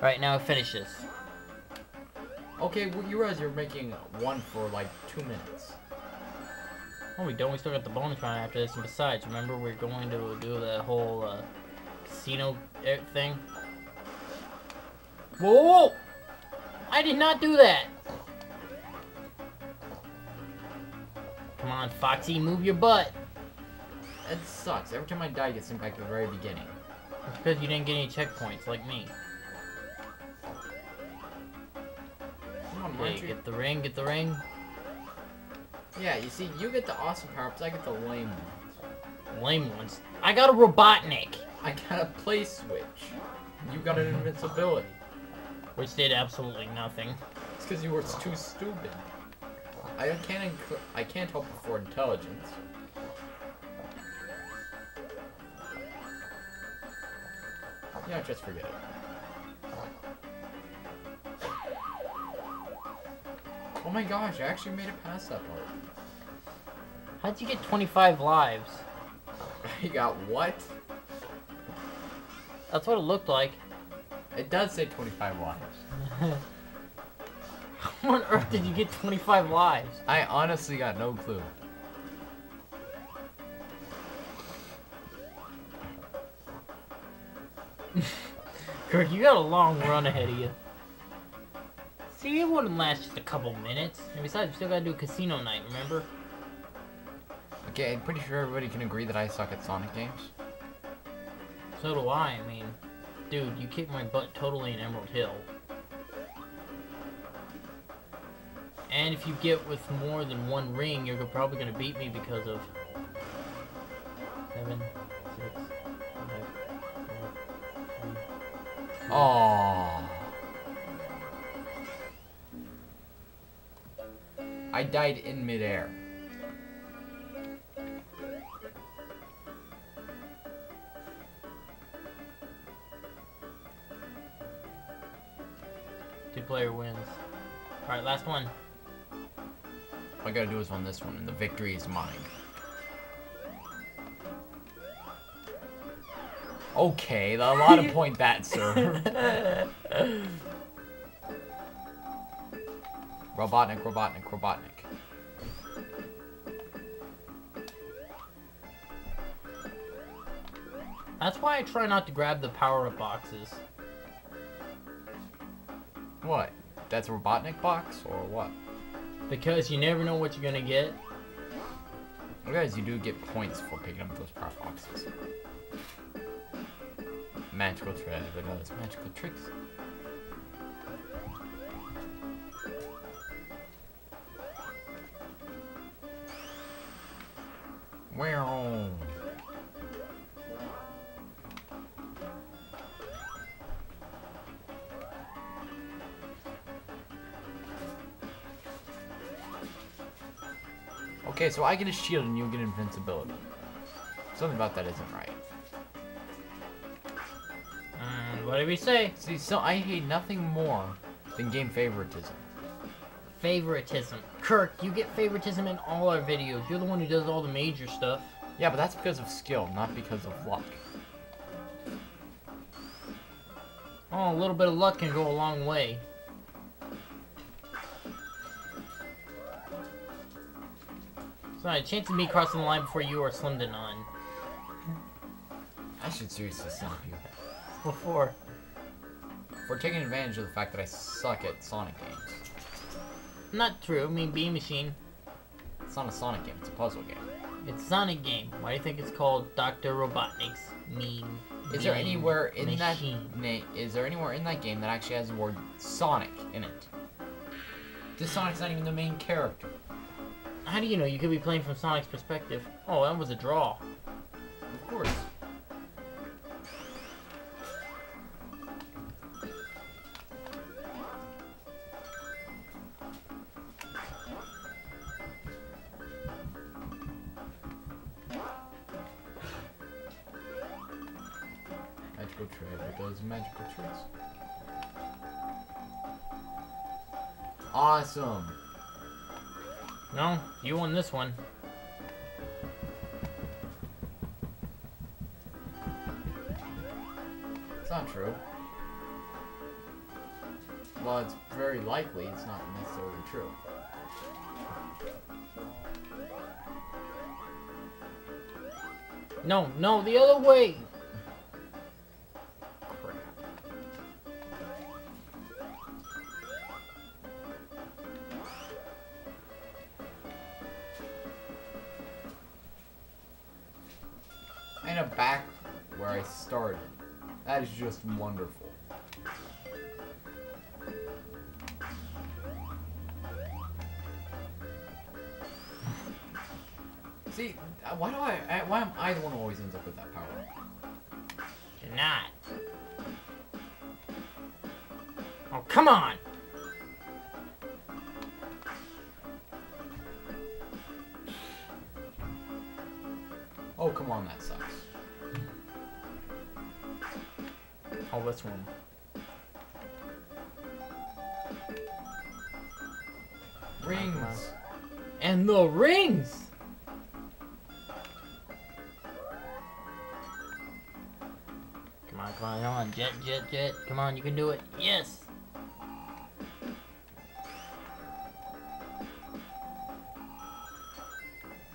Right now, finish this. Okay, well, you realize you're making one for like two minutes. Oh, we don't. We still got the bonus round after this. And besides, remember we're going to do the whole uh, casino uh, thing. Whoa, whoa, whoa! I did not do that. Come on, Foxy, move your butt. It sucks. Every time I die, I get sent back to the very beginning. It's because you didn't get any checkpoints like me. Come Okay, aren't you? get the ring, get the ring. Yeah, you see, you get the awesome power-ups, I get the lame ones. Lame ones. I got a Robotnik, I got a play switch. You got an invincibility. which did absolutely nothing. It's because you were too stupid. I can't I can't help for intelligence. Yeah, just forget it. My gosh, I actually made it past that part. How'd you get 25 lives? You got what? That's what it looked like. It does say 25 lives. How on earth did you get 25 lives? I honestly got no clue. Kirk, you got a long run ahead of you. See, it wouldn't last just a couple minutes. And besides, we still gotta do a casino night, remember? Okay, I'm pretty sure everybody can agree that I suck at Sonic games. So do I, I mean. Dude, you kicked my butt totally in Emerald Hill. And if you get with more than one ring, you're probably gonna beat me because of... Seven, six, five, four, three, Oh. I died in midair. Two player wins. Alright, last one. All I gotta do is win this one, and the victory is mine. Okay, a lot of point that, sir. Robotnik, Robotnik, Robotnik. That's why I try not to grab the power-up boxes. What? That's a Robotnik box, or what? Because you never know what you're gonna get. Well, guys, you do get points for picking up those power boxes. Magical treasure does magical tricks. Okay, so I get a shield and you get invincibility. Something about that isn't right. And what did we say? See, so I hate nothing more than game favoritism. Favoritism. Kirk, you get favoritism in all our videos. You're the one who does all the major stuff. Yeah, but that's because of skill, not because of luck. Oh, a little bit of luck can go a long way. So, a chance of me crossing the line before you are slim to none. I should seriously stop you. Before. For taking advantage of the fact that I suck at Sonic games. Not true. I mean, Bean Machine. It's not a Sonic game, it's a puzzle game. It's a Sonic game. Why do you think it's called Dr. Robotnik's Mean? Is there anywhere in machine. that is there anywhere in that game that actually has the word Sonic in it? This Sonic's not even the main character. How do you know? You could be playing from Sonic's perspective. Oh, that was a draw. Of course. Magical treasure does magical tricks. Awesome. No, you won this one. It's not true. Well, it's very likely it's not necessarily true. No, no, the other way. And a back where I started. That is just wonderful. See, uh, why do I, I, why am I the one who always ends up with that power? You're not. Oh, come on! Oh, come on, that sucks. This one. Rings! And the rings! Come on, come on, come on. Jet, jet, jet. Come on, you can do it. Yes!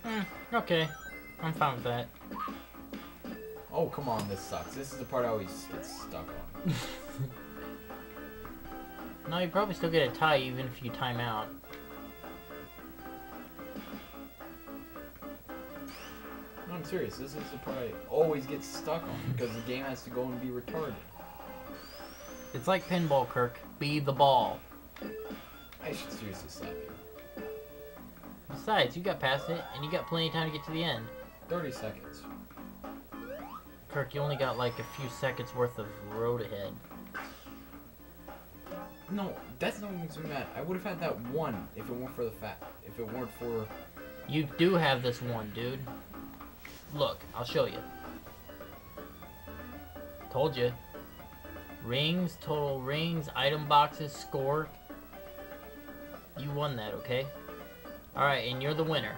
Hmm, okay. I'm fine with that. Oh, come on, this sucks. This is the part I always get stuck on. No, you probably still get a tie even if you time out. No, I'm serious. This is the part I always get stuck on because the game has to go and be retarded. It's like pinball, Kirk. Be the ball. I should seriously slap you. Besides, you got past it, and you got plenty of time to get to the end. 30 seconds. Kirk, you only got like a few seconds worth of road ahead. No, that's not what makes me mad. I would have had that one if it weren't for the fact. If it weren't for. You do have this one, dude. Look, I'll show you. Told you. Rings, total rings, item boxes, score. You won that, okay? Alright, and you're the winner.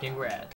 Congrats.